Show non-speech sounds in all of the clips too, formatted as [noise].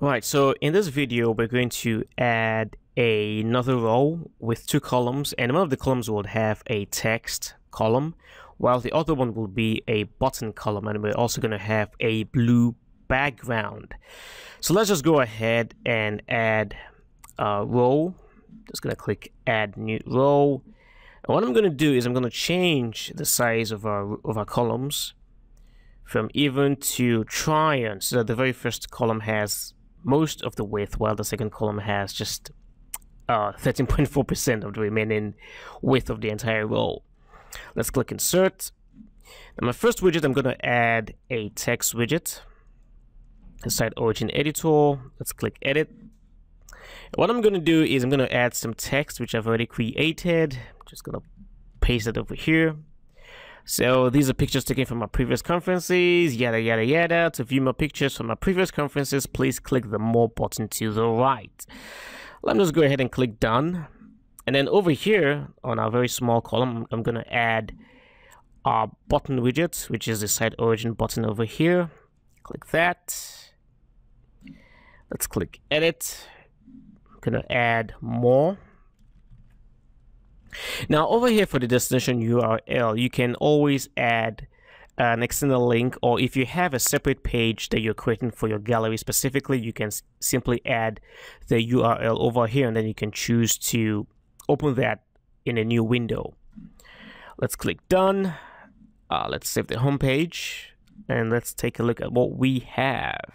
Right, so in this video, we're going to add a, another row with two columns, and one of the columns will have a text column, while the other one will be a button column, and we're also going to have a blue background. So let's just go ahead and add a row. Just going to click add new row. And what I'm going to do is I'm going to change the size of our, of our columns from even to try so that the very first column has most of the width while the second column has just 13.4% uh, of the remaining width of the entire row. Let's click insert. Now my first widget, I'm going to add a text widget inside origin editor. Let's click edit. What I'm going to do is I'm going to add some text which I've already created. I'm just going to paste it over here. So these are pictures taken from my previous conferences, yada yada yada. To view my pictures from my previous conferences, please click the more button to the right. Let me just go ahead and click done. And then over here on our very small column, I'm going to add our button widget, which is the site origin button over here. Click that. Let's click edit. I'm going to add more. Now over here for the destination URL, you can always add an external link or if you have a separate page that you're creating for your gallery specifically, you can simply add the URL over here and then you can choose to open that in a new window. Let's click done. Uh, let's save the home page and let's take a look at what we have.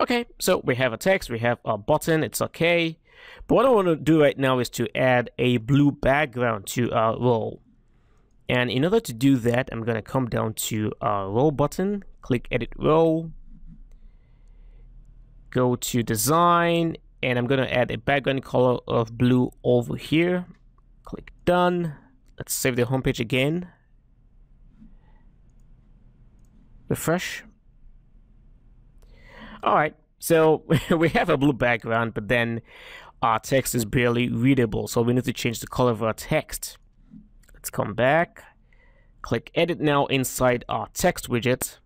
Okay, so we have a text, we have a button, it's okay. But what I want to do right now is to add a blue background to uh, our row. And in order to do that, I'm going to come down to uh, our row button, click edit row, go to design, and I'm going to add a background color of blue over here. Click done. Let's save the homepage again. Refresh. All right, so [laughs] we have a blue background, but then our text is barely readable. So we need to change the color of our text. Let's come back. Click edit now inside our text widget.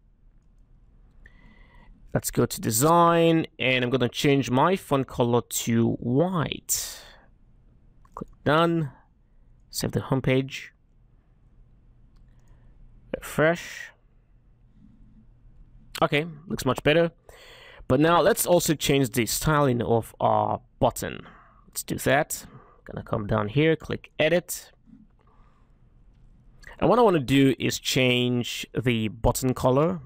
Let's go to design and I'm going to change my font color to white. Click done. Save the home page. Refresh. Okay, looks much better. But now let's also change the styling of our button. Let's do that. I'm gonna come down here, click edit. And what I want to do is change the button color.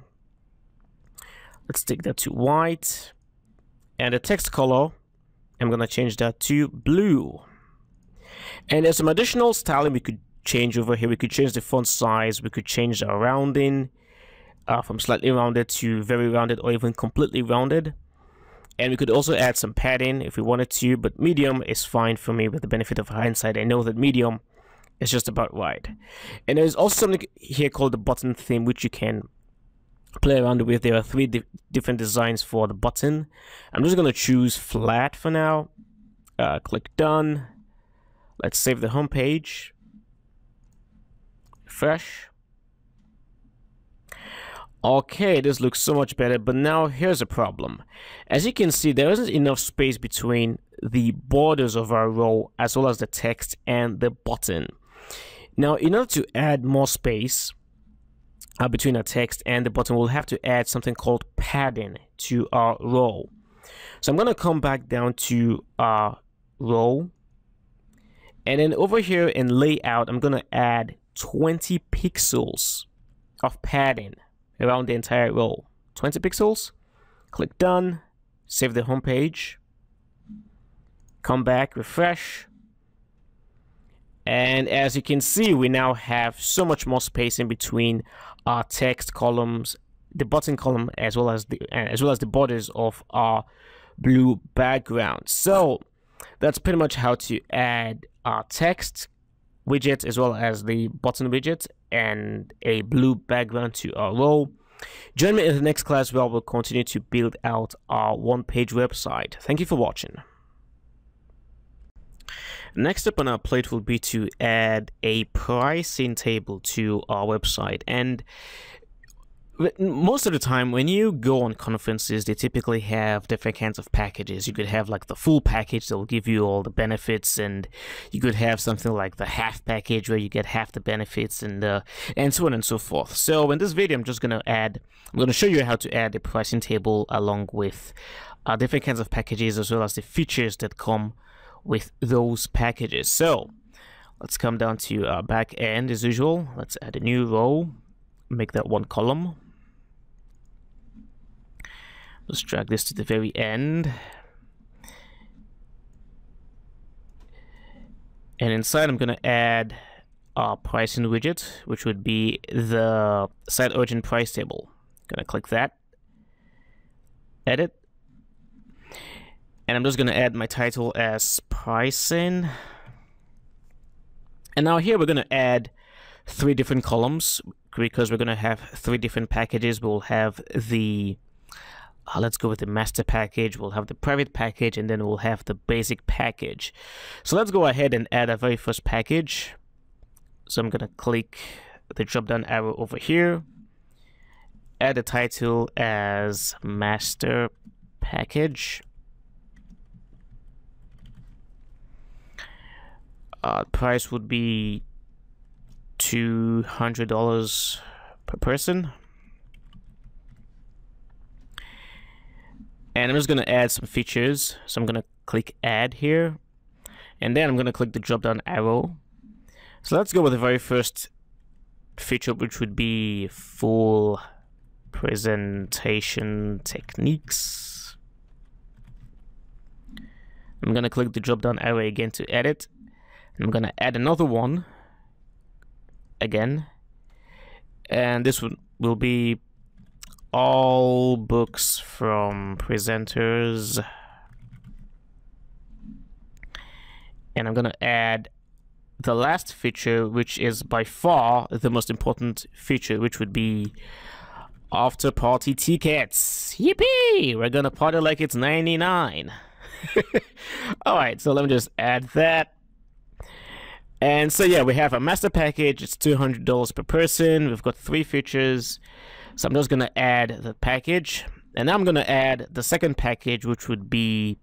Let's take that to white. And the text color, I'm gonna change that to blue. And there's some additional styling we could change over here. We could change the font size, we could change the rounding, uh, from slightly rounded to very rounded or even completely rounded. And we could also add some padding if we wanted to, but medium is fine for me with the benefit of hindsight. I know that medium is just about right. And there's also something here called the button theme, which you can play around with. There are three di different designs for the button. I'm just going to choose flat for now. Uh, click done. Let's save the home page. Fresh. Okay, this looks so much better, but now here's a problem. As you can see, there isn't enough space between the borders of our row as well as the text and the button. Now, in order to add more space uh, between our text and the button, we'll have to add something called padding to our row. So I'm going to come back down to our row. And then over here in layout, I'm going to add 20 pixels of padding around the entire row. 20 pixels. Click done. Save the home page. Come back, refresh. And as you can see, we now have so much more space in between our text columns, the button column, as well as the as well as the borders of our blue background. So that's pretty much how to add our text widget as well as the button widget and a blue background to our row. Join me in the next class where we'll continue to build out our one-page website. Thank you for watching. Next up on our plate will be to add a pricing table to our website and most of the time when you go on conferences they typically have different kinds of packages. You could have like the full package that will give you all the benefits and you could have something like the half package where you get half the benefits and uh, and so on and so forth. So in this video i'm just going to add i'm going to show you how to add a pricing table along with uh, different kinds of packages as well as the features that come with those packages. So let's come down to our back end as usual. Let's add a new row. Make that one column Let's drag this to the very end. And inside I'm going to add our pricing widget, which would be the site origin price table. I'm going to click that, edit, and I'm just going to add my title as pricing. And now here we're going to add three different columns because we're going to have three different packages. We'll have the uh, let's go with the master package. We'll have the private package and then we'll have the basic package. So let's go ahead and add a very first package. So I'm gonna click the drop down arrow over here. Add the title as master package. Uh, price would be $200 per person and I'm just going to add some features. So I'm going to click add here and then I'm going to click the drop down arrow. So let's go with the very first feature which would be full presentation techniques. I'm going to click the drop down arrow again to edit. I'm going to add another one again and this one will be all books from presenters. And I'm going to add the last feature, which is by far the most important feature, which would be after party tickets. Yippee! We're going to party like it's 99. [laughs] Alright, so let me just add that. And so yeah, we have a master package. It's $200 per person. We've got three features. So I'm just going to add the package. And I'm going to add the second package, which would be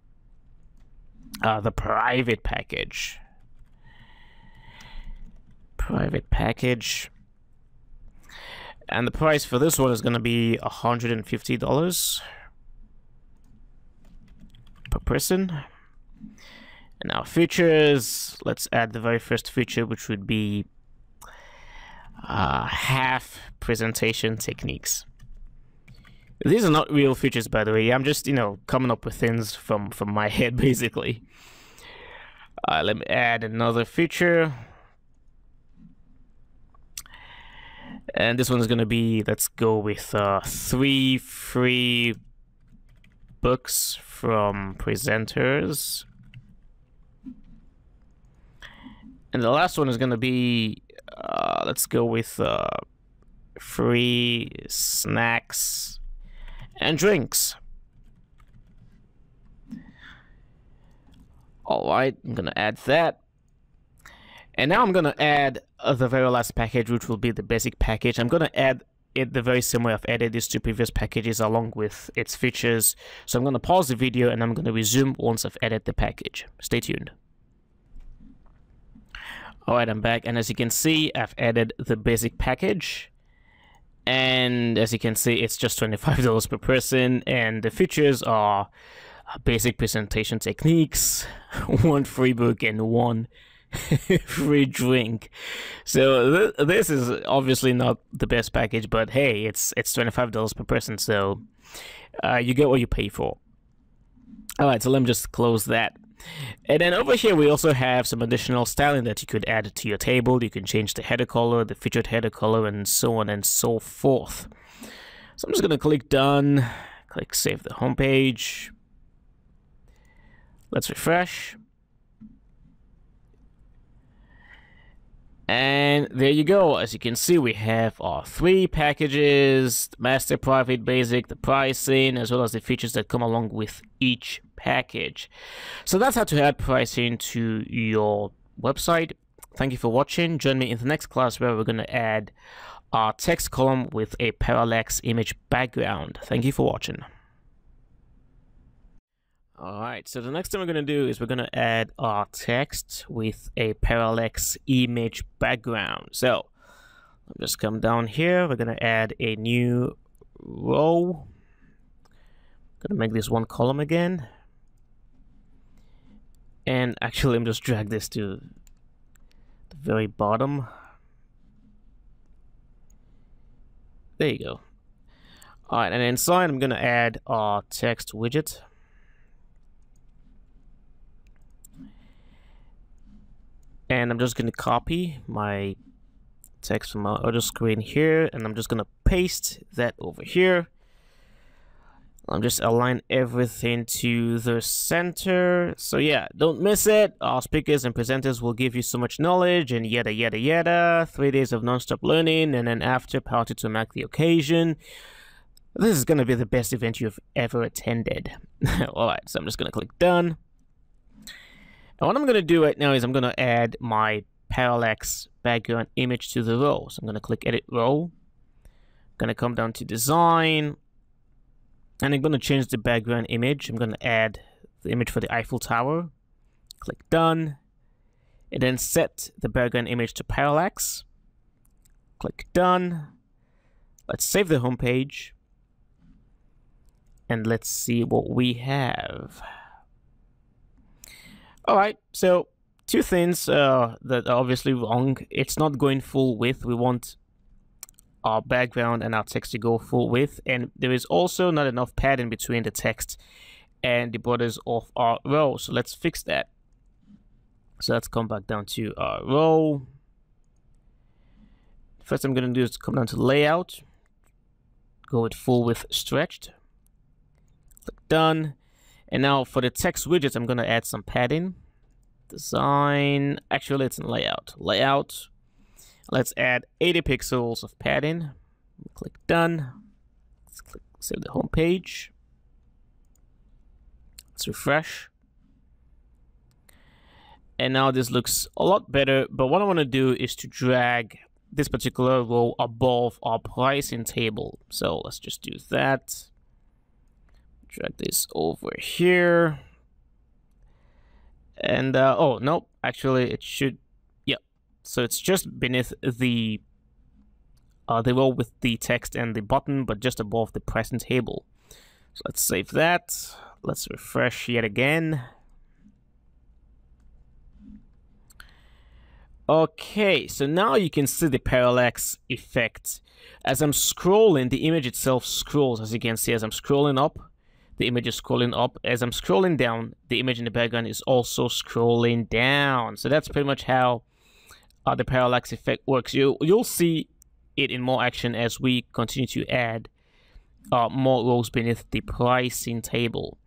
uh, the private package. Private package. And the price for this one is going to be $150 per person. And now features, let's add the very first feature, which would be uh, half presentation techniques. These are not real features, by the way. I'm just, you know, coming up with things from, from my [laughs] head, basically. Uh, let me add another feature. And this one's going to be, let's go with uh, three free books from presenters. And the last one is going to be uh, let's go with uh, free snacks and drinks. Alright, I'm gonna add that. And now I'm gonna add uh, the very last package, which will be the basic package. I'm gonna add it the very same way I've added these two previous packages along with its features. So I'm gonna pause the video and I'm gonna resume once I've added the package. Stay tuned. Alright, I'm back, and as you can see, I've added the basic package. And as you can see, it's just $25 [laughs] per person, and the features are basic presentation techniques, [laughs] one free book, and one [laughs] free drink. So th this is obviously not the best package, but hey, it's it's $25 per person, so uh, you get what you pay for. Alright, so let me just close that. And then over here, we also have some additional styling that you could add to your table. You can change the header color, the featured header color, and so on and so forth. So I'm just going to click done, click save the homepage. Let's refresh. And there you go. As you can see, we have our three packages, master, private, basic, the pricing, as well as the features that come along with each package. So that's how to add pricing to your website. Thank you for watching. Join me in the next class where we're going to add our text column with a parallax image background. Thank you for watching. Alright, so the next thing we're going to do is we're going to add our text with a parallax image background. So, just come down here, we're going to add a new row. I'm Gonna make this one column again. And actually, I'm just drag this to the very bottom. There you go. Alright, and inside I'm gonna add our text widget. And I'm just gonna copy my text from my other screen here, and I'm just gonna paste that over here. I'm just align everything to the center. So yeah, don't miss it. Our speakers and presenters will give you so much knowledge and yada yada yada. Three days of non-stop learning and then after party to mark the occasion. This is gonna be the best event you've ever attended. [laughs] Alright, so I'm just gonna click done. And what I'm gonna do right now is I'm gonna add my parallax background image to the row. So I'm gonna click edit row. Gonna come down to design and I'm going to change the background image. I'm going to add the image for the Eiffel Tower. Click done. And then set the background image to parallax. Click done. Let's save the homepage. And let's see what we have. Alright, so two things uh, that are obviously wrong. It's not going full width. We want our background and our text to go full width and there is also not enough padding between the text and the borders of our row so let's fix that. So let's come back down to our row first I'm gonna do is come down to layout. Go with full width stretched. Click done. And now for the text widgets I'm gonna add some padding. Design. Actually it's in layout. Layout Let's add 80 pixels of padding. Click done. Let's click save the home page. Let's refresh. And now this looks a lot better, but what I want to do is to drag this particular row above our pricing table. So let's just do that. Drag this over here. And, uh, oh, nope, actually it should so it's just beneath the uh, the row with the text and the button, but just above the present table. So let's save that. Let's refresh yet again. Okay, so now you can see the parallax effect. As I'm scrolling, the image itself scrolls, as you can see, as I'm scrolling up, the image is scrolling up. As I'm scrolling down, the image in the background is also scrolling down. So that's pretty much how uh, the parallax effect works. You, you'll see it in more action as we continue to add uh, more rows beneath the pricing table.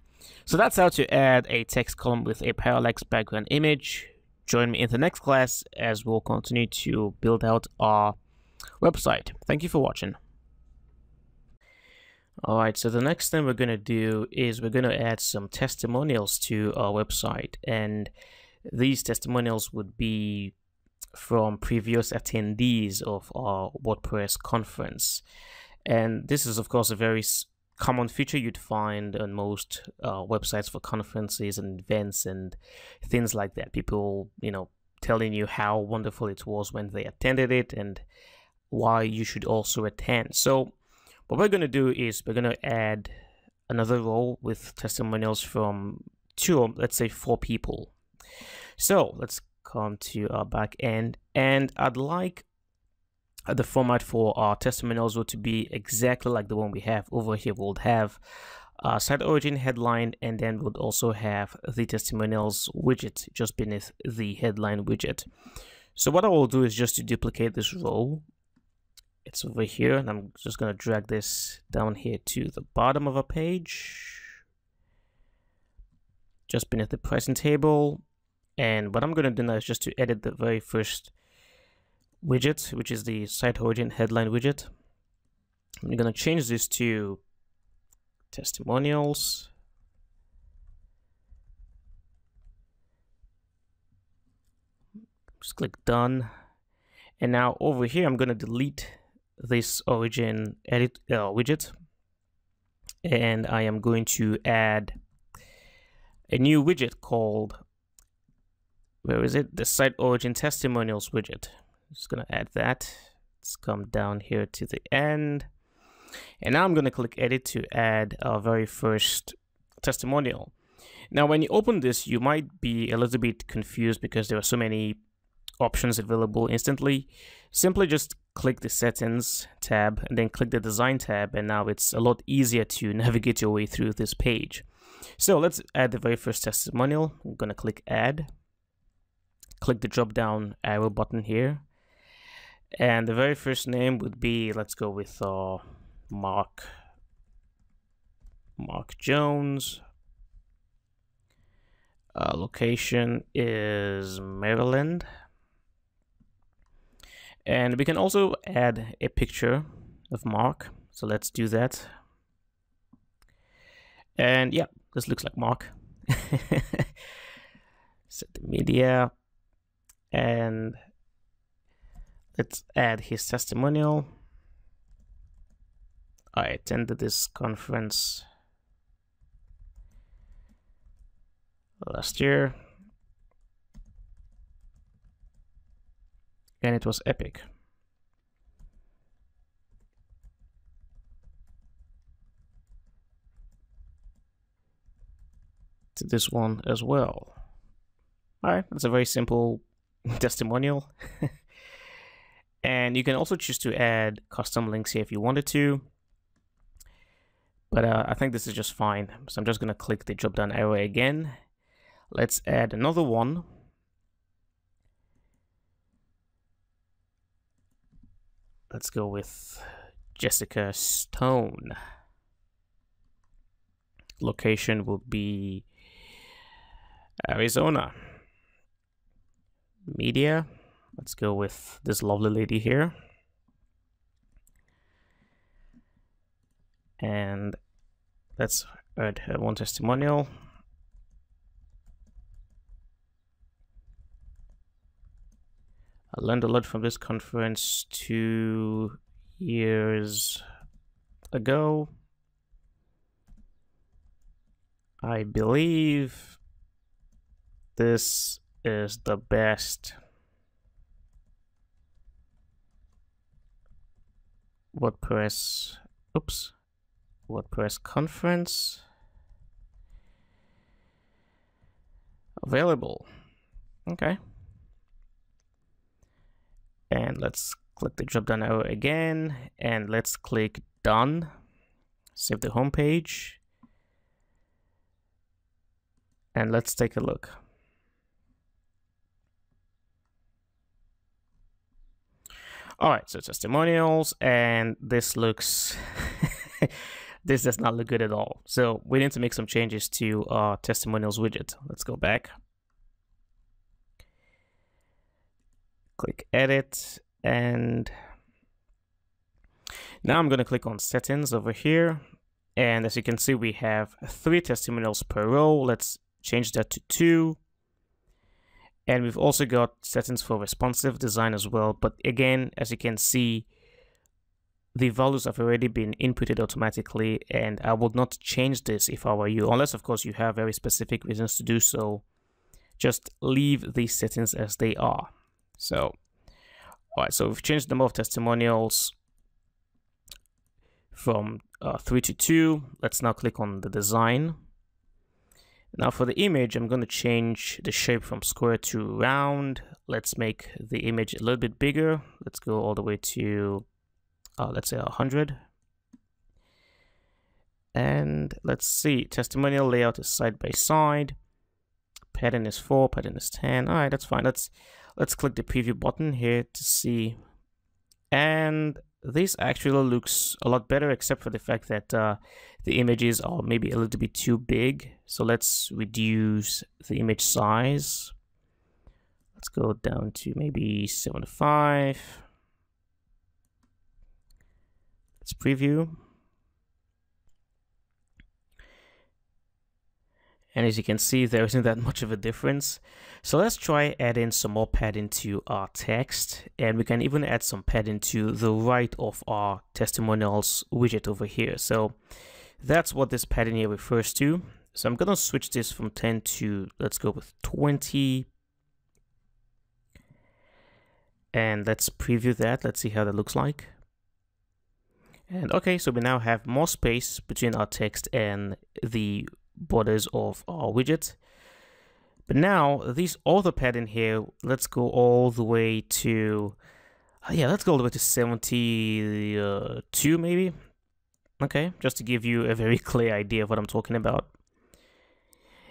So that's how to add a text column with a parallax background image. Join me in the next class as we'll continue to build out our website. Thank you for watching. Alright, so the next thing we're going to do is we're going to add some testimonials to our website. And these testimonials would be from previous attendees of our WordPress conference. And this is, of course, a very common feature you'd find on most uh, websites for conferences and events and things like that. People, you know, telling you how wonderful it was when they attended it and why you should also attend. So, what we're going to do is we're going to add another row with testimonials from two, let's say four people. So, let's come to our back end and I'd like the format for our testimonials to be exactly like the one we have over here. We'll have a site origin headline and then we'll also have the testimonials widget just beneath the headline widget. So what I will do is just to duplicate this row. It's over here and I'm just going to drag this down here to the bottom of a page. Just beneath the pricing table and what I'm going to do now is just to edit the very first widget, which is the site origin headline widget. I'm going to change this to testimonials. Just click done. And now over here, I'm going to delete this origin edit uh, widget. And I am going to add a new widget called, where is it? The site origin testimonials widget. Just to add that. Let's come down here to the end. And now I'm to click edit to add our very first testimonial. Now, when you open this, you might be a little bit confused because there are so many options available instantly. Simply just click the settings tab and then click the design tab and now it's a lot easier to [laughs] navigate your way through this page. So let's add the very first testimonial. I'm to click add. Click the drop down arrow button here. And the very first name would be, let's go with uh, Mark, Mark Jones. Uh, location is Maryland. And we can also add a picture of Mark. So let's do that. And yeah, this looks like Mark. [laughs] Set the media. And let's add his testimonial. I attended this conference last year. and it was epic. To this one as well. Alright, that's a very simple [laughs] testimonial. [laughs] and you can also choose to add custom links here if you wanted to. But uh, I think this is just fine. So I'm just going to click the drop down arrow again. Let's add another one. Let's go with Jessica Stone. Location will be Arizona. Media. Let's go with this lovely lady here. And let's add her one testimonial. I learned a lot from this conference two years ago. I believe this is the best. WordPress, oops, WordPress conference available. Okay. And let's click the drop down arrow again and let's click done. Save the home page and let's take a look all right so testimonials and this looks [laughs] this does not look good at all. So we need to make some changes to our testimonials widget. Let's go back. Click edit and now I'm going to click on settings over here. And as you can see we have three testimonials per row. Let's change that to two and we've also got settings for responsive design as well but again as you can see the values have already been inputted automatically and I would not change this if I were you unless of course you have very specific reasons to do so just leave these settings as they are so, all right, so we've changed the number of testimonials from uh, 3 to 2. Let's now click on the design. Now for the image, I'm going to change the shape from square to round. Let's make the image a little bit bigger. Let's go all the way to, uh, let's say 100. And let's see, testimonial layout is side by side. Padding is 4, padding is 10. All right, that's fine. Let's Let's click the preview button here to see. And this actually looks a lot better except for the fact that uh, the images are maybe a little bit too big. So let's reduce the image size. Let's go down to maybe 75. Let's preview. And as you can see, there isn't that [laughs] much of a difference. So let's try adding some more padding to our text. And we can even add some padding to the right of our testimonials widget over here. So that's what this padding here refers to. So I'm going to switch this from 10 to, let's go with 20. And let's preview that. Let's see how that looks like. And okay, so we now have more space between our text and the borders of our widget. But now, this other padding here, let's go all the way to, uh, yeah, let's go all the way to 72 maybe. Okay, just to give you a very [laughs] clear idea of what I'm talking about.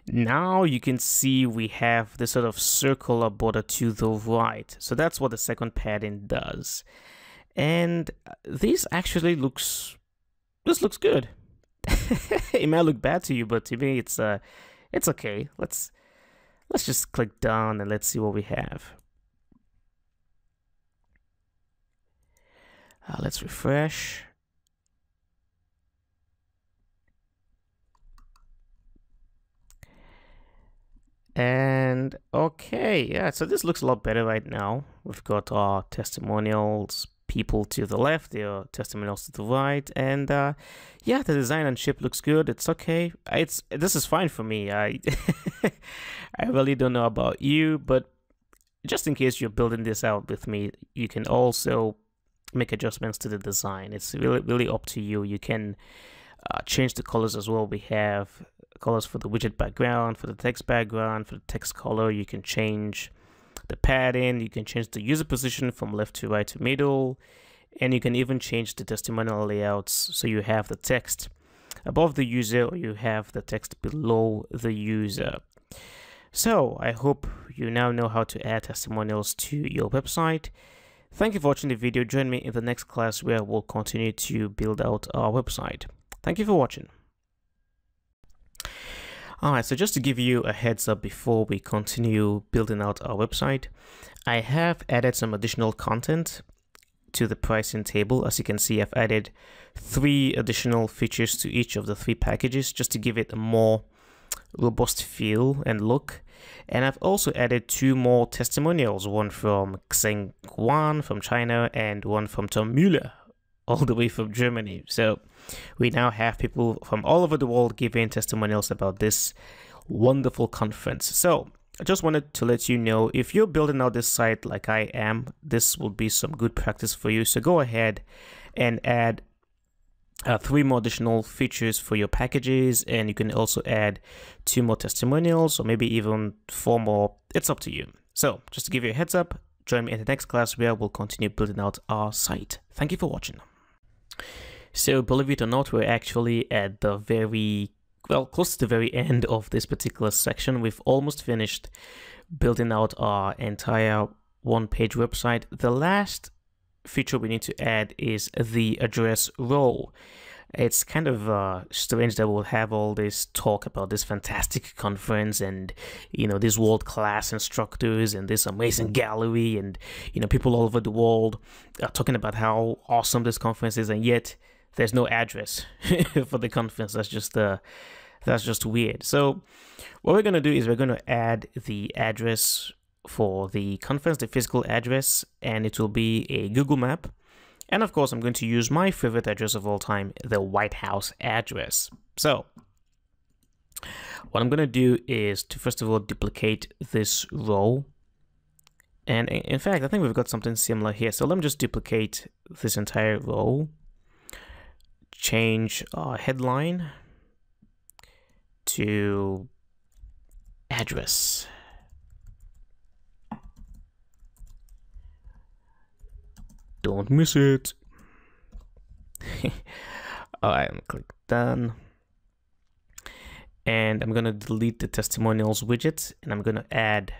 Now you can see we have this sort of circular border to the right. So that's what the second padding does. And uh, this actually looks, this looks good. [laughs] it might look bad to you, but to me, it's uh, it's okay. Let's let's just click done and let's see what we have. Uh, let's refresh. And okay, yeah, so this looks a lot better right now. We've got our testimonials, people to the left, their testimonials to the right, and uh, yeah, the design and shape looks good. It's okay. It's this is fine for me. I [laughs] I really don't know about you, but just in case you're building this out with me, you can also make adjustments to the design. It's really really up to you. You can uh, change the colors as well. We have colors for the widget background, for the text background, for the text color. You can change the padding, you can change the user position from left to right to middle, and you can even change the testimonial layouts so you have the text above the user or you have the text below the user. So I hope you now know how to add testimonials to your website. Thank you for watching the video. Join me in the next class where we'll continue to build out our website. Thank you for watching. Alright, so just to give you a heads up before we continue building out our website, I have added some additional content to the pricing table. As you can see, I've added three additional features to each of the three packages just to give it a more robust feel and look. And I've also added two more testimonials, one from Xing Guan from China and one from Tom Müller all the way from Germany. So we now have people from all over the world giving testimonials about this wonderful conference. So I just wanted to let you know if you're building out this site like I am, this will be some good practice for you. So go ahead and add uh, three more additional features for your packages, and you can also add two more testimonials or maybe even four more. It's up to you. So just to give you a heads up, join me in the next class where we'll continue building out our site. Thank you for watching. So believe it or not, we're actually at the very, well, close to the very end of this particular section. We've almost finished building out our entire one-page website. The last feature we need to add is the address row. It's kind of uh, strange that we'll have all this talk about this fantastic [laughs] conference and, you know, these world-class instructors and this amazing gallery and, you know, people all over the world are talking about how awesome this conference is and yet there's no address [laughs] for the conference. That's just uh, that's just weird. So what we're gonna do is we're gonna add the address for the conference, the physical address, and it will be a Google map. And of course, I'm going to use my favorite address of all time, the White House address. So what I'm going to do is to first of all duplicate this row. And in fact, I think we've got something similar here. So let me just duplicate this entire row change our headline to address. Don't miss it. [laughs] I'm click done. And I'm gonna delete the testimonials widget and I'm gonna add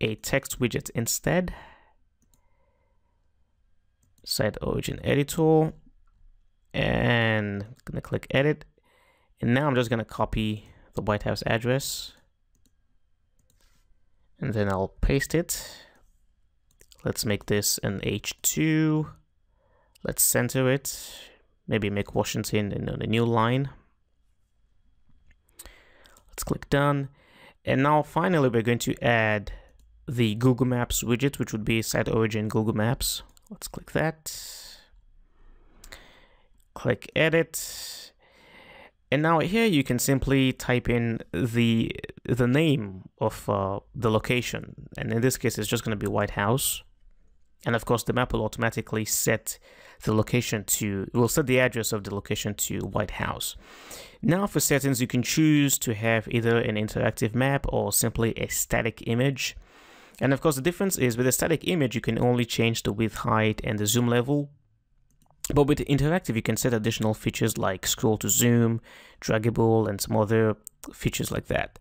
a text widget instead. Site origin editor and I'm gonna click edit and now I'm just gonna copy the White House address and then I'll paste it let's make this an H2 let's center it maybe make Washington in a new line Let's click done. And now finally, we're going to add the Google Maps widget, which would be site origin Google Maps. Let's click that. Click edit. And now here you can simply type in the the name of uh, the location. And in this case, it's just going to be White House. And of course, the map will automatically set the location to, will set the address of the location to White House. Now for settings, you can choose to have either an interactive map or simply a static image. And of course, the difference is with a static image, you can only change the width, height, and the zoom level. But with interactive, you can set additional features like scroll to zoom, draggable, and some other features like that.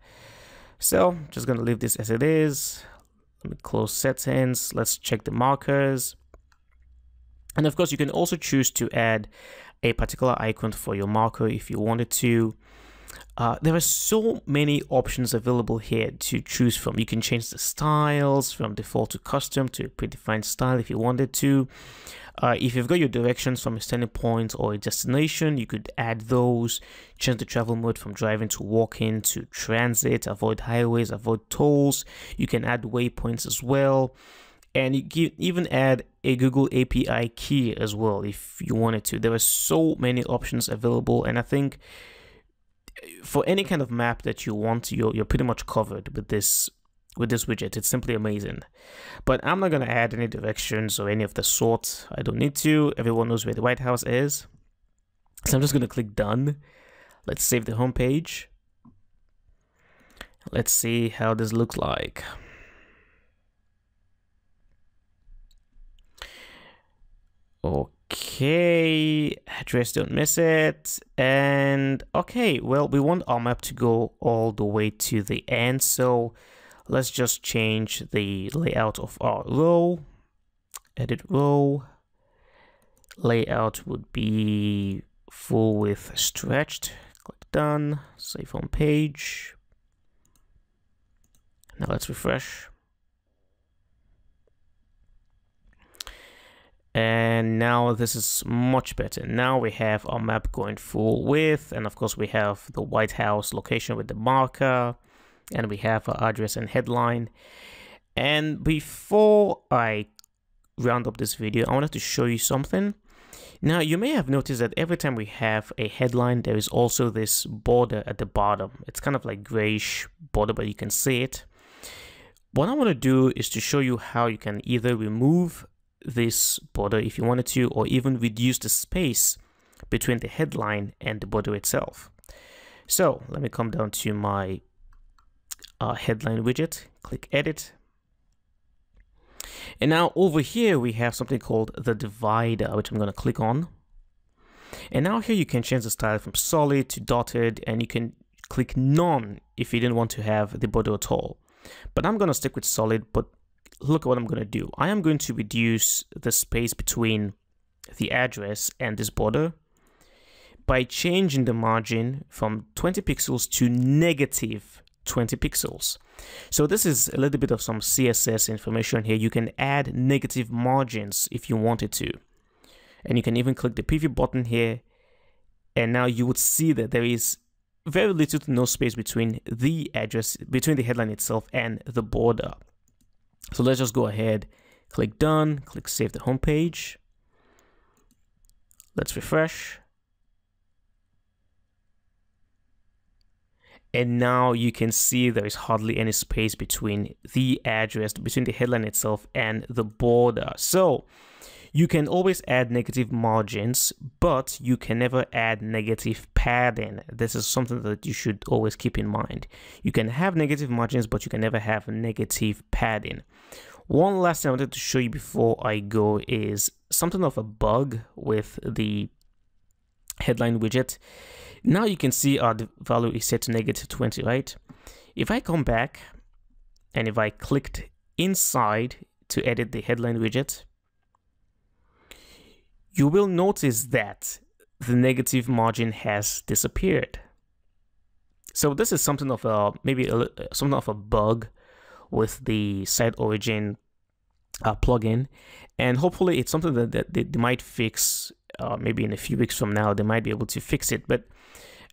So, just to leave this as it is. Let me close settings. Let's check the markers. And of course, you can also choose to add a particular icon for your marker if you wanted to. Uh, there are so many options available here to choose from. You can change the styles from default to custom to a predefined style if you wanted to. Uh, if you've got your directions from a standing point or a destination, you could add those, change the travel mode from driving to walking to transit, avoid highways, avoid tolls. You can add waypoints as well. And you can even add a Google API key as well if you wanted to. There are so many options available, and I think for any kind of map that you want, you're, you're pretty much covered with this with this widget. It's simply amazing. But I'm not going to add any directions or any of the sort. I don't need to. Everyone knows where the White House is. So I'm just going to click done. Let's save the home page. Let's see how this looks like. Okay, address, don't miss it. And okay, well, we want our map to go all the way to the end. So let's just change the layout of our row. Edit row. Layout would be full width stretched. Click done, save home page. Now let's refresh. and now this is much better now we have our map going full width and of course we have the White House location with the marker and we have our address and headline. And before I round up this video I wanted to show you something. Now you may have noticed that every time we have a headline there is also this border at the bottom. It's kind of like grayish border but you can see it. What I want to do is to show you how you can either remove this border if you wanted to, or even reduce the space between the headline and the border itself. So let me come down to my headline widget, click edit. And now over here, we have something called the divider, which I'm going to click on. And now here you can change the style from solid to dotted, and you can click none if you didn't want to have the border at all. But I'm going to stick with solid, but look at what I'm going to do. I am going to reduce the space between the address and this border by changing the margin from 20 pixels to negative 20 pixels. So this is a little bit of some CSS information here. You can add negative margins if you wanted to. And you can even click the preview button here. And now you would see that there is very little to no space between the address, between the headline itself and the border. So let's just go ahead, click done, click save the home page. Let's refresh. And now you can see there is hardly any space between the address, between the headline itself and the border. So you can always add negative margins, but you can never add negative padding. This is something that you should always keep in mind. You can have negative margins, but you can never have negative padding. One last thing I wanted to show you before I go is something of a bug with the headline widget. Now you can see our value is set to negative 20, right? If I come back and if I clicked inside to edit the headline widget, you will notice that the negative margin has disappeared. So this is something of a maybe a, something of a bug with the site origin uh, plugin, and hopefully it's something that, that they, might fix. Uh, maybe in a few weeks from now, they might be able to fix it. But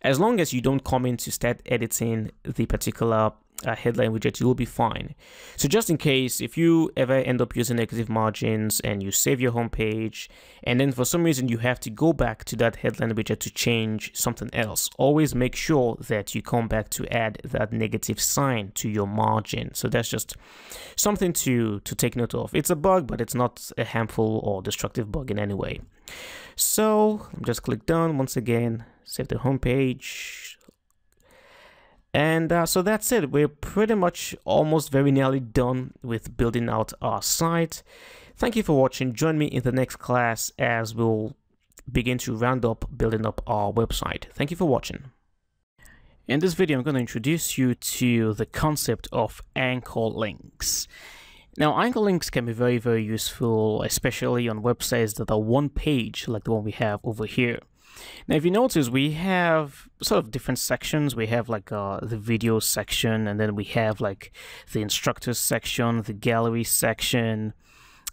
As long as you don't come in to start editing the particular uh, headline widget, you will be fine. So just in case, if you ever end up using negative margins and you save your home page, and then for some reason you have to go back to that headline widget to change something else, always make sure that you come back to add that negative sign to your margin. So that's just something to, to take note of. It's a bug, but it's not a harmful or destructive bug in any way. So just click done once again, save the home page, and uh, so that's it. We're pretty much almost very nearly done with building out our site. Thank you for watching. Join me in the next class as we'll begin to round up building up our website. Thank you for watching. In this video, I'm going to introduce you to the concept of anchor links. Now, anchor links can be very, very useful, especially on websites that are one page, like the one we have over here. Now, if you notice, we have sort of different sections. We have like uh, the video section, and then we have like the instructors section, the gallery section.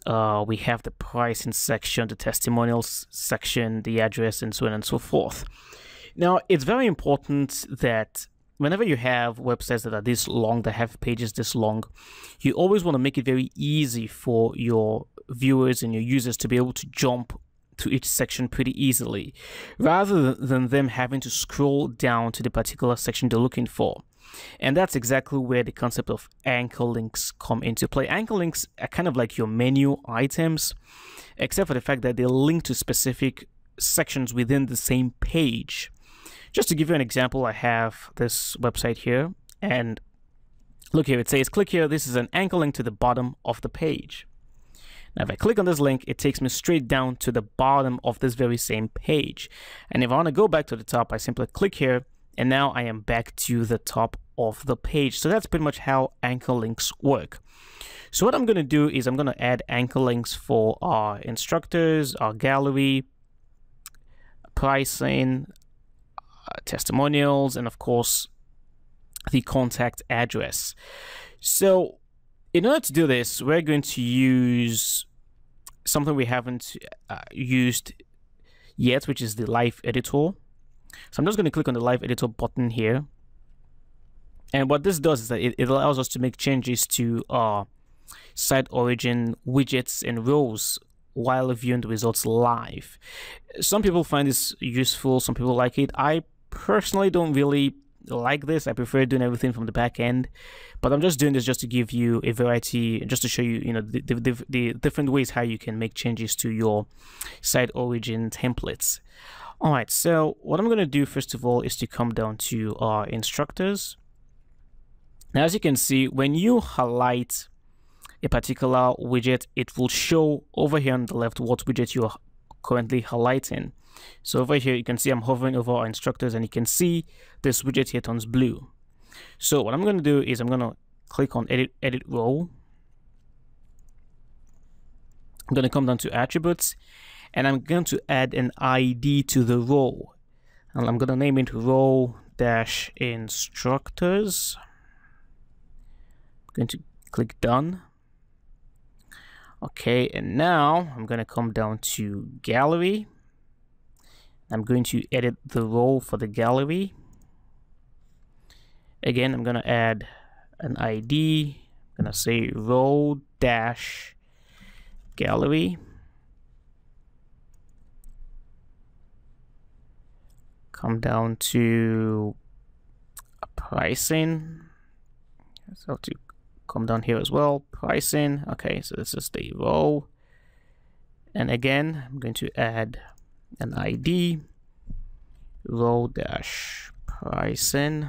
Uh, we have the pricing section, the testimonials section, the address, and so on and so forth. Now, it's very important that whenever you have websites that are this long, that have pages this long, you always want to make it very easy for your viewers and your users to be able to jump to each section pretty easily, rather than them having to scroll down to the particular section they're looking for. And that's exactly where the concept of anchor links come into play. Anchor links are kind of like your menu items, except for the fact that they link to specific sections within the same page. Just to give you an example, I have this website here, and look here, it says click here. This is an anchor link to the bottom of the page. Now, if I click on this link, it takes me straight down to the bottom of this very same page. And if I want to go back to the top, I simply click here, and now I am back to the top of the page. So that's pretty much how anchor links work. So what I'm going to do is I'm going to add anchor links for our instructors, our gallery, pricing, uh, testimonials, and of course, the contact address. So in order to do this, we're going to use something we haven't uh, used yet, which is the live editor. So I'm just going to click on the live editor button here. And what this does is that it, it allows us to make changes to our site origin widgets and rows while viewing the results live. Some people find this useful, some people like it. I personally don't really like this. I prefer doing everything from the back end, but I'm just doing this just to give you a variety, just to show you, you know, the, the, the different ways how you can make changes to your site origin templates. All right, so what I'm going to do first of all is to come down to our instructors. Now, as you can see, when you highlight a particular widget, it will show over here on the left what widget you're currently highlighting. So over here, you can see I'm hovering over our instructors and you can see this widget here turns blue. So what I'm going to do is I'm going to click on edit, edit row. I'm going to come down to attributes and I'm going to add an ID to the row. And I'm going to name it row dash instructors. I'm going to click done. Okay, and now I'm going to come down to gallery I'm going to edit the row for the gallery. Again, I'm going to add an ID. I'm to say row dash gallery. Come down to pricing. So to come down here as well, pricing. Okay, so this is the row. And again, I'm going to add an ID row dash pricing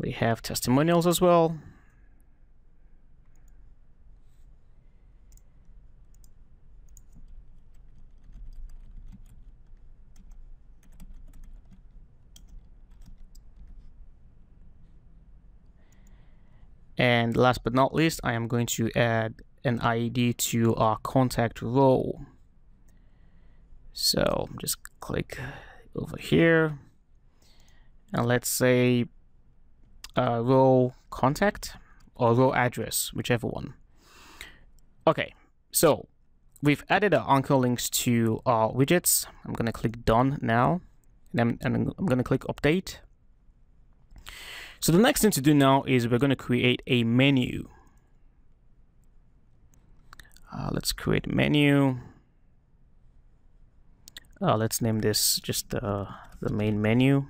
we have testimonials as well And last but not least, I am going to add an ID to our contact row. So just click over here and let's say uh, row contact or row address, whichever one. Okay, so we've added our anchor links to our widgets. I'm going to click done now and I'm, and I'm going to click update. So the next thing to do now is we're going to create a menu. Uh, let's create a menu. Uh, let's name this just uh, the main menu.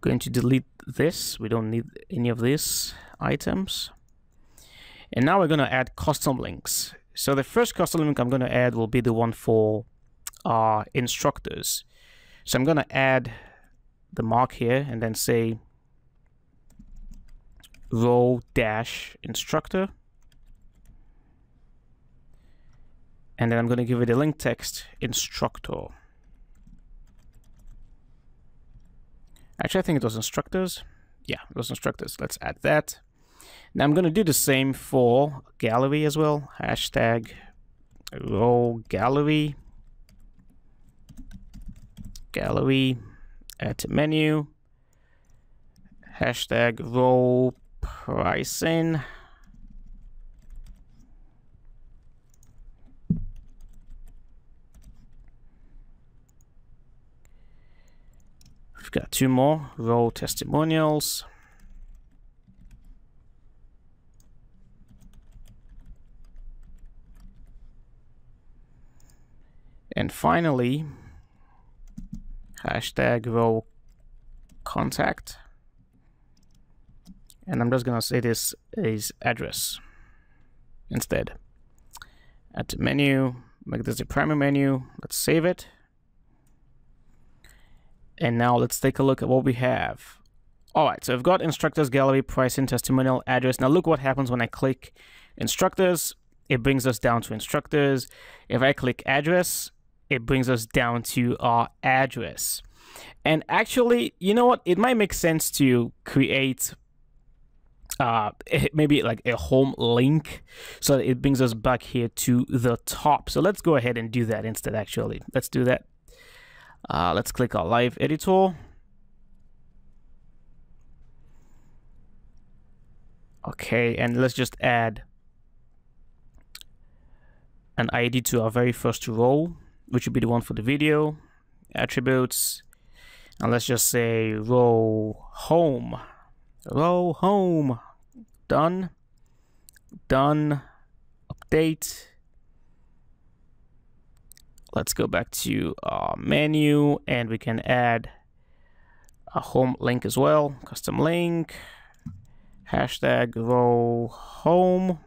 Going to delete this. We don't need any of these items. And now we're going to add custom links. So the first custom link I'm going to add will be the one for our instructors. So I'm going to add the mark here and then say role dash instructor. And then I'm going to give it a link text instructor. Actually, I think it was instructors. Yeah, it was instructors. Let's add that. Now I'm going to do the same for gallery as well. Hashtag role gallery. Gallery. Add to menu. Hashtag role pricing. We've got two more role testimonials. And finally, hashtag role contact. And I'm just gonna say this is address instead. To menu, make this the primary menu. Let's save it. And now let's take a look at what we have. All right, so I've got instructors gallery, pricing, testimonial, address. Now look what happens when I click instructors. It brings us down to instructors. If I click address, it brings us down to our address. And actually, you know what? It might make sense to create uh [laughs] maybe like a home link so it brings us back here to the top so let's go ahead and do that instead actually let's do that uh, let's click our live editor. Okay, and let's just add an ID to our very first role, which would be the one for the video, attributes, and let's just say row home, row home, done, done, update, let's go back to our menu and we can add a home link as well custom link hashtag row home.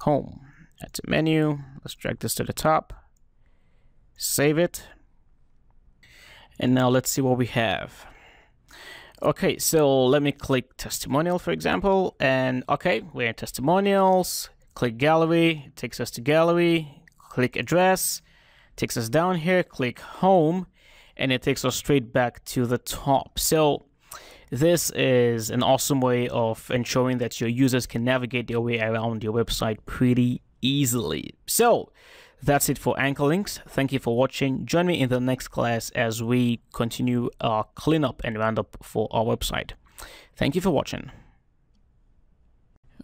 Home. Add to menu. Let's drag this to the top. Save it. And now let's see what we have. Okay so let me click testimonial for example and okay we're in testimonials. Click gallery it takes us to gallery click address, takes us down here, click home, and it takes us straight back to the top. So this is an awesome way of ensuring that your users can navigate their way around your website pretty easily. So that's it for anchor links. Thank you for watching. Join me in the next class as we continue our cleanup and roundup for our website. Thank you for watching.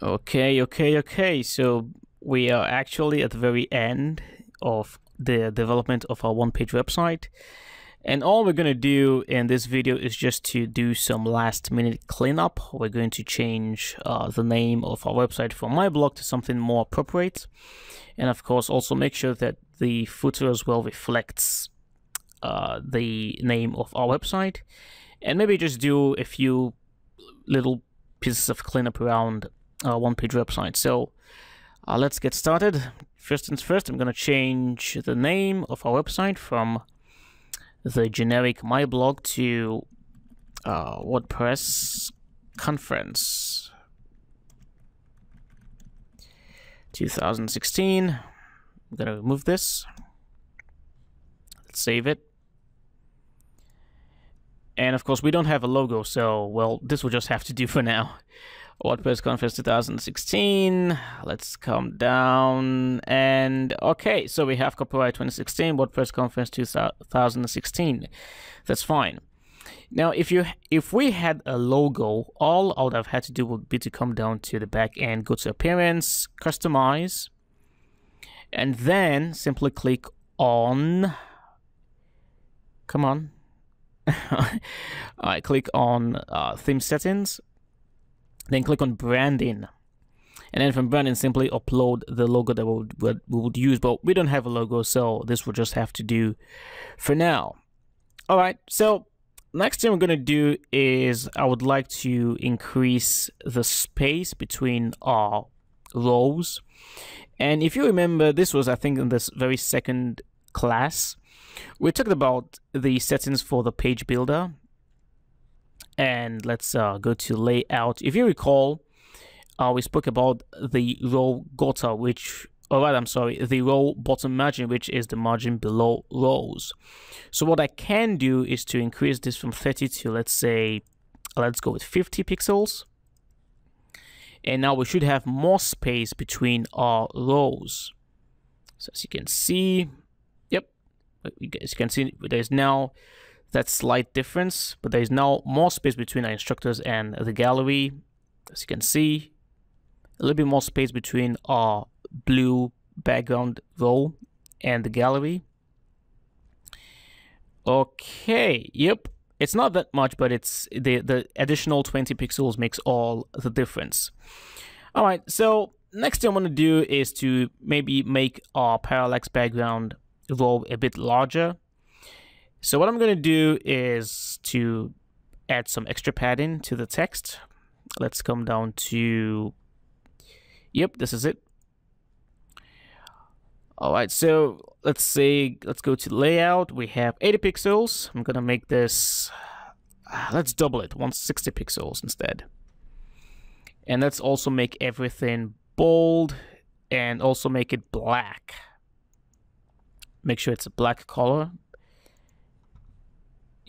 Okay, okay, okay. So we are actually at the very end of the development of our one-page website. And all we're going to do in this video is just to do some last minute cleanup. We're going to change uh, the name of our website from my blog to something more appropriate. And of course, also make sure that the footer as well reflects uh, the name of our website. And maybe just do a few little pieces of cleanup around our one-page website. So uh, let's get started. First things first, I'm going to change the name of our website from the generic my blog to uh, WordPress conference 2016. I'm going to remove this. Let's save it. And of course, we don't have a logo, so, well, this will just have to do for now. WordPress Conference 2016. Let's come down and okay, so we have copyright 2016, WordPress Conference 2016. That's fine. Now, if you if we had a logo, all I would have had to do would be to come down to the back end, go to Appearance, Customize, and then simply click on. Come on. [laughs] I click on uh, Theme Settings, then click on Branding. And then from branding, simply upload the logo that we would, we would use. But we don't have a logo, so this will just have to do for now. All right, so next thing we're going to do is I would like to increase the space between our rows. And if you remember, this was, I think, in this very second class, we talked about the settings for the page builder. And let's uh, go to layout. If you recall, uh, we spoke about the row gutter, which all right, I'm sorry, the row bottom margin, which is the margin below rows. So what I can do is to increase this from 30 to, let's say, let's go with 50 pixels. And now we should have more space between our rows. So as you can see, yep, as you can see there's now that slight difference, but there's now more space between our instructors and the gallery. As you can see, a little bit more space between our blue background row and the gallery. Okay, yep. It's not that much, but it's the, the additional 20 pixels makes all the difference. All right, so next thing I'm to do is to maybe make our parallax background row a bit larger. So what I'm going to do is to add some extra padding to the text. Let's come down to, yep, this is it. All right, so let's say, let's go to layout. We have 80 pixels. I'm gonna make this, ah, let's double it, 160 pixels instead. And let's also make everything bold and also make it black. Make sure it's a black color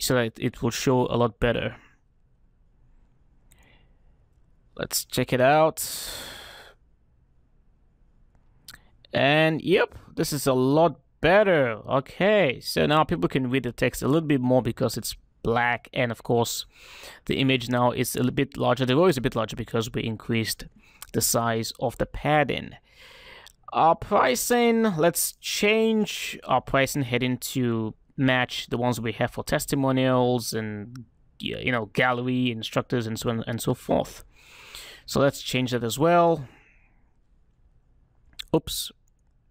so that it will show a lot better. Let's check it out. And yep, this is a lot better. Okay, so now people can read the text a little bit more because it's black. And of course, the image now is a little bit larger. The row is a bit larger because we increased the size of the padding. Our pricing, let's change our pricing heading to match the ones we have for testimonials and you know gallery instructors and so on and so forth. So let's change that as well. Oops,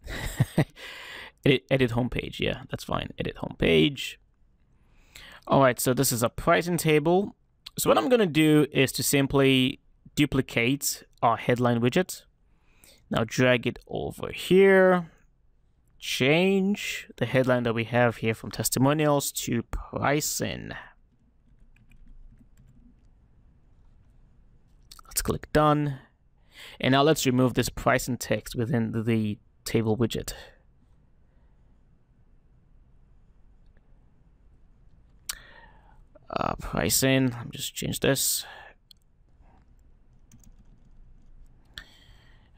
[laughs] edit, edit homepage. Yeah, that's fine. Edit homepage. All right, so this is a pricing table. So what I'm going to do is to simply duplicate our headline widget. Now drag it over here. Change the headline that we have here from testimonials to pricing. Let's click done. And now let's remove this pricing text within the table widget. Uh, pricing, me just change this.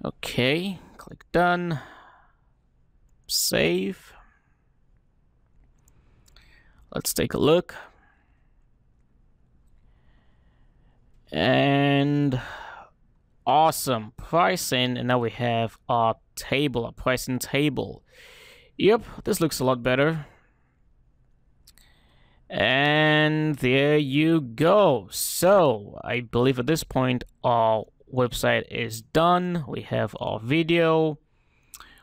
Okay, click done. Save. Let's take a look. And awesome. Pricing and now we have our table a pricing table. Yep this looks a lot better. And there you go. So i believe at this point our website is done. We have our video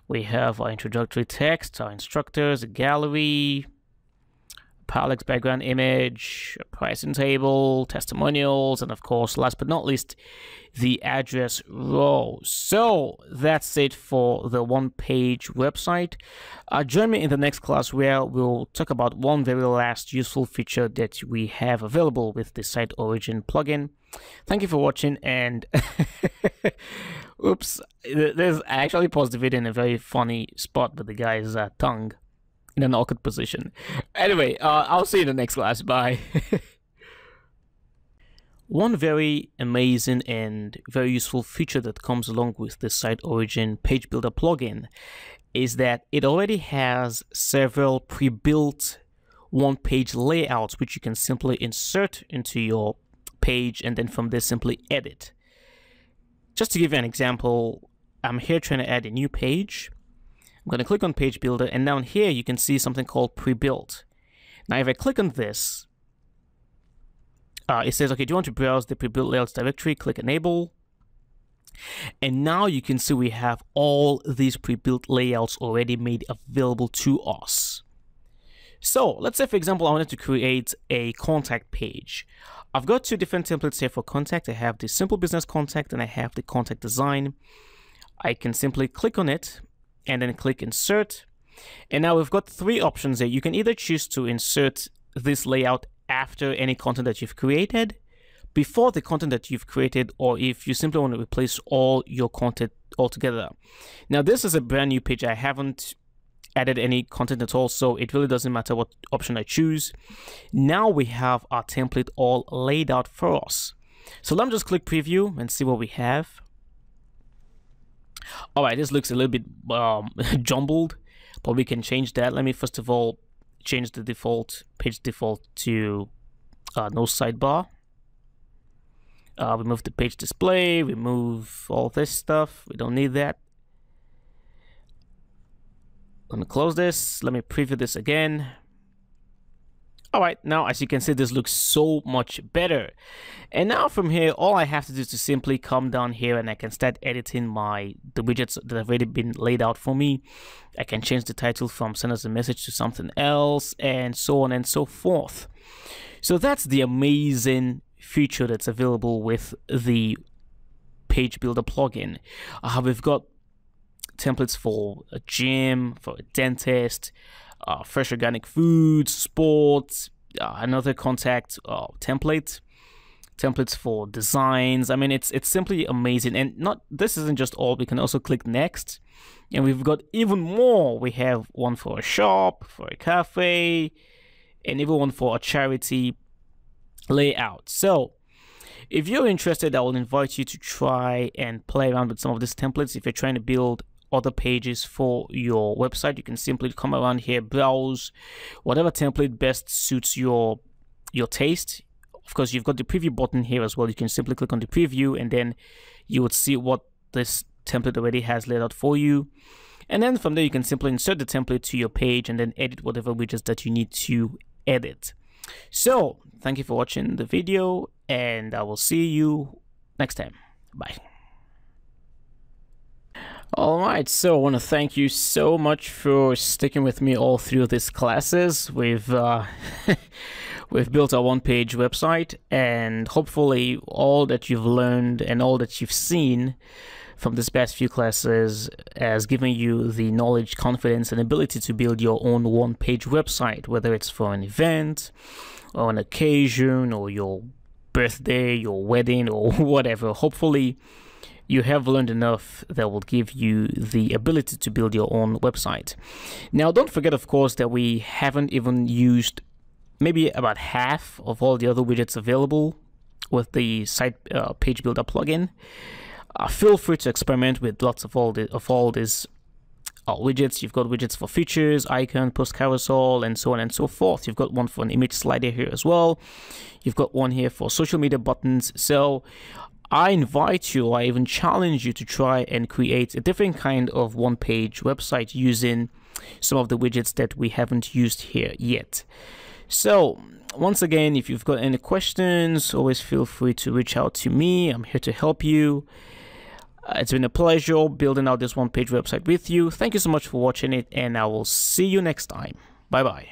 we have our introductory text our instructors a gallery parallax background image, a pricing table, testimonials, and of course, last but not least, the address row. So that's it for the one page website. Uh, join me in the next class where we'll talk about one very last useful feature that we have available with the Site Origin plugin. Thank you for watching and [laughs] oops, there's I actually paused the video in a very funny spot with the guy's uh, tongue in an awkward position. Anyway, uh, I'll see you in the next class. Bye. [laughs] One very amazing and very useful feature that comes along with the Site Origin Page Builder plugin is that it already has several pre-built one page layouts, which you can simply insert into your page and then from there simply edit. Just to give you an example, I'm here trying to add a new page. I'm going to click on page builder and down here you can see something called pre-built. Now if I click on this, uh, it says, okay, do you want to browse the pre-built layouts directory? Click enable. And now you can see we have all these pre-built layouts already made available to us. So let's say, for example, I wanted to create a contact page. I've got two different templates here for contact. I have the simple business contact and I have the contact design. I can simply click on it and then click insert. And now we've got three options here. You can either choose to insert this layout after any content that you've created, before the content that you've created, or if you simply want to replace all your content altogether. Now, this is a brand new page. I haven't added any content at all, so it really doesn't matter what option I choose. Now we have our template all laid out for us. So let me just click preview and see what we have. All right, this looks a little bit um, [laughs] jumbled, but we can change that. Let me first of all change the default page default to uh, no sidebar. Uh, remove the page display, remove all this stuff. We don't need that. Let me close this. Let me preview this again. All right, now as you can see, this looks so much better. And now from here, all I have to do is to simply come down here and I can start editing my the widgets that have already been laid out for me. I can change the title from send us a message to something else and so on and so forth. So that's the amazing feature that's available with the page builder plugin. Uh, we've got templates for a gym, for a dentist, uh, fresh organic foods, sports, uh, another contact uh, template, templates for designs. I mean, it's it's simply amazing. And not this isn't just all. We can also click next, and we've got even more. We have one for a shop, for a cafe, and even one for a charity layout. So if you're interested, I will invite you to try and play around with some of these templates. If you're trying to build other pages for your website, you can simply come around here, browse whatever template best suits your your taste. Of course, you've got the preview button here as well. You can simply click on the preview and then you would see what this template already has laid out for you. And then from there, you can simply insert the template to your page and then edit whatever widgets that you need to edit. So thank you for watching the video and I will see you next time. Bye. All right, so I want to thank you so much for sticking with me all through these classes. We've uh, [laughs] we've built a one-page website, and hopefully, all that you've learned and all that you've seen from these past few classes has given you the knowledge, confidence, and ability to build your own one-page website, whether it's for an event or an occasion or your birthday, your wedding, or [laughs] whatever. Hopefully you have learned enough that will give you the ability to build your own website. Now, don't forget, of course, that we haven't even used maybe about half of all the other widgets available with the site uh, page builder plugin. Uh, feel free to experiment with lots of all the, of all these uh, widgets. You've got widgets for features, icon, post carousel, and so on and so forth. You've got one for an image slider here as well. You've got one here for social media buttons. So I invite you, I even challenge you to try and create a different kind of one page website using some of the widgets that we haven't used here yet. So, once again, if you've got any questions, always feel free to reach out to me. I'm here to help you. Uh, it's been a pleasure building out this one page website with you. Thank you so much for watching it, and I will see you next time. Bye bye.